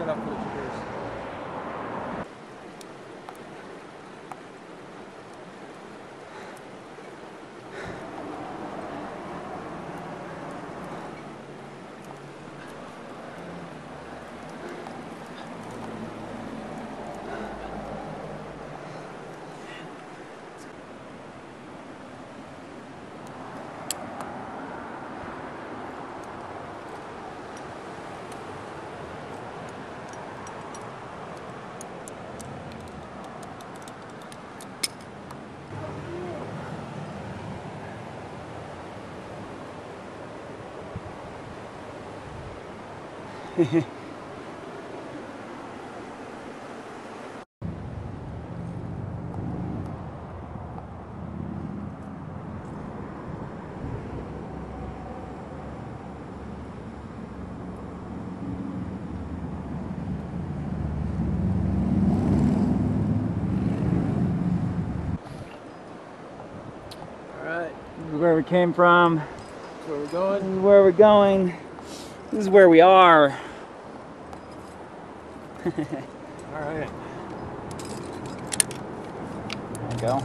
será feito. cheers. Alright, This is where we came from. where we're This going. is where we're going. This is where we are. Alright. There we go.